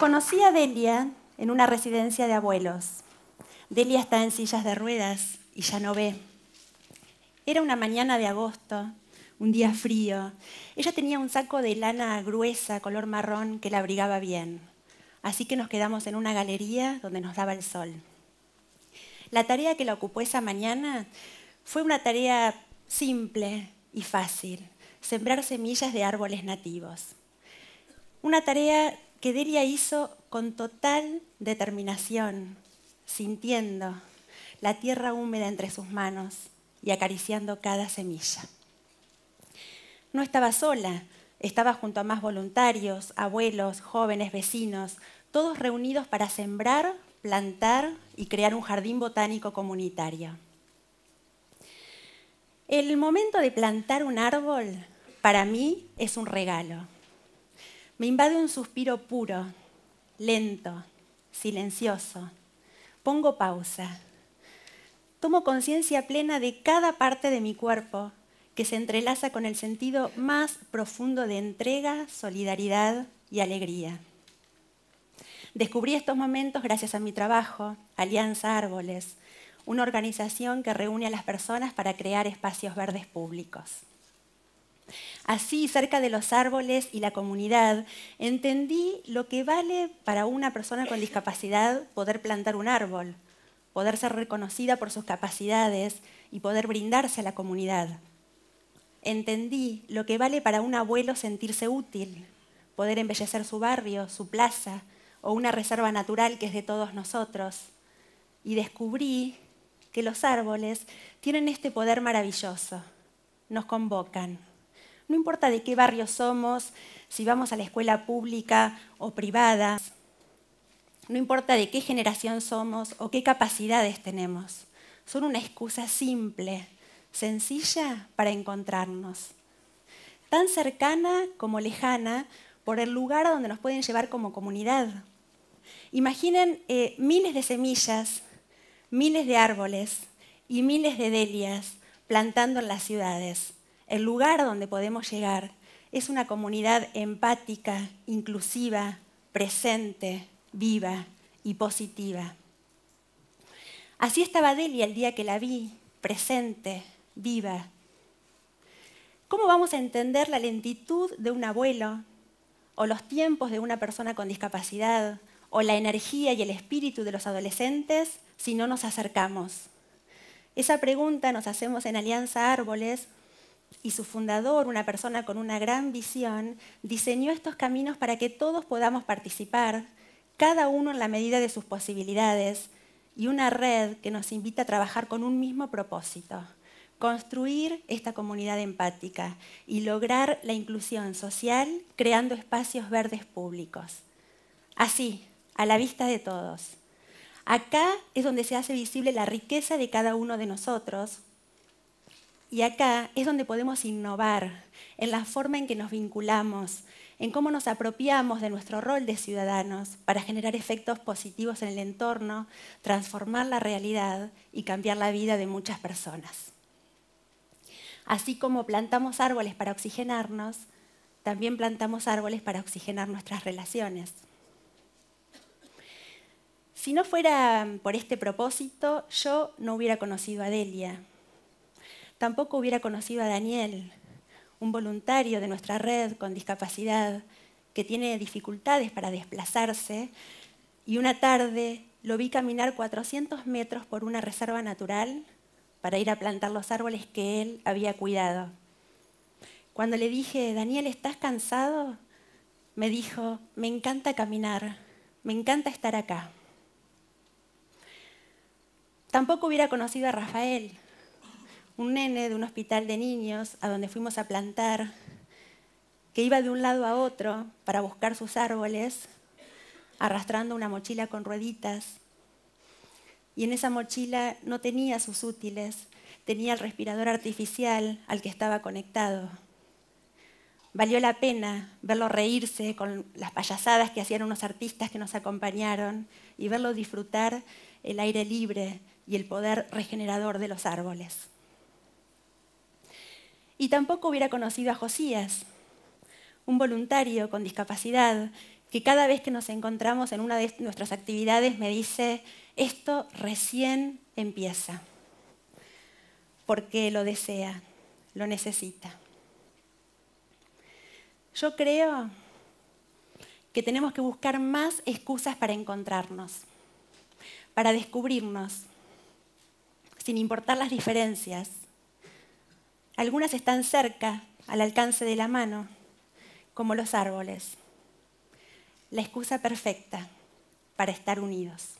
Conocí a Delia en una residencia de abuelos. Delia está en sillas de ruedas y ya no ve. Era una mañana de agosto, un día frío. Ella tenía un saco de lana gruesa, color marrón, que la abrigaba bien. Así que nos quedamos en una galería donde nos daba el sol. La tarea que la ocupó esa mañana fue una tarea simple y fácil, sembrar semillas de árboles nativos. Una tarea que Delia hizo con total determinación, sintiendo la tierra húmeda entre sus manos y acariciando cada semilla. No estaba sola, estaba junto a más voluntarios, abuelos, jóvenes, vecinos, todos reunidos para sembrar, plantar y crear un jardín botánico comunitario. El momento de plantar un árbol para mí es un regalo. Me invade un suspiro puro, lento, silencioso. Pongo pausa. Tomo conciencia plena de cada parte de mi cuerpo que se entrelaza con el sentido más profundo de entrega, solidaridad y alegría. Descubrí estos momentos gracias a mi trabajo, Alianza Árboles, una organización que reúne a las personas para crear espacios verdes públicos. Así, cerca de los árboles y la comunidad, entendí lo que vale para una persona con discapacidad poder plantar un árbol, poder ser reconocida por sus capacidades y poder brindarse a la comunidad entendí lo que vale para un abuelo sentirse útil, poder embellecer su barrio, su plaza o una reserva natural que es de todos nosotros. Y descubrí que los árboles tienen este poder maravilloso, nos convocan. No importa de qué barrio somos, si vamos a la escuela pública o privada, no importa de qué generación somos o qué capacidades tenemos, son una excusa simple sencilla para encontrarnos, tan cercana como lejana por el lugar a donde nos pueden llevar como comunidad. Imaginen eh, miles de semillas, miles de árboles y miles de delias plantando en las ciudades. El lugar donde podemos llegar es una comunidad empática, inclusiva, presente, viva y positiva. Así estaba Delia el día que la vi, presente, viva. ¿Cómo vamos a entender la lentitud de un abuelo o los tiempos de una persona con discapacidad o la energía y el espíritu de los adolescentes si no nos acercamos? Esa pregunta nos hacemos en Alianza Árboles y su fundador, una persona con una gran visión, diseñó estos caminos para que todos podamos participar, cada uno en la medida de sus posibilidades, y una red que nos invita a trabajar con un mismo propósito, construir esta comunidad empática y lograr la inclusión social creando espacios verdes públicos. Así, a la vista de todos. Acá es donde se hace visible la riqueza de cada uno de nosotros y acá es donde podemos innovar en la forma en que nos vinculamos, en cómo nos apropiamos de nuestro rol de ciudadanos para generar efectos positivos en el entorno, transformar la realidad y cambiar la vida de muchas personas. Así como plantamos árboles para oxigenarnos, también plantamos árboles para oxigenar nuestras relaciones. Si no fuera por este propósito, yo no hubiera conocido a Delia. Tampoco hubiera conocido a Daniel, un voluntario de nuestra red con discapacidad que tiene dificultades para desplazarse. Y una tarde lo vi caminar 400 metros por una reserva natural para ir a plantar los árboles que él había cuidado. Cuando le dije, Daniel, ¿estás cansado? Me dijo, me encanta caminar, me encanta estar acá. Tampoco hubiera conocido a Rafael, un nene de un hospital de niños a donde fuimos a plantar, que iba de un lado a otro para buscar sus árboles, arrastrando una mochila con rueditas y en esa mochila no tenía sus útiles, tenía el respirador artificial al que estaba conectado. Valió la pena verlo reírse con las payasadas que hacían unos artistas que nos acompañaron y verlo disfrutar el aire libre y el poder regenerador de los árboles. Y tampoco hubiera conocido a Josías, un voluntario con discapacidad que cada vez que nos encontramos en una de nuestras actividades me dice, esto recién empieza, porque lo desea, lo necesita. Yo creo que tenemos que buscar más excusas para encontrarnos, para descubrirnos, sin importar las diferencias. Algunas están cerca, al alcance de la mano, como los árboles. La excusa perfecta para estar unidos.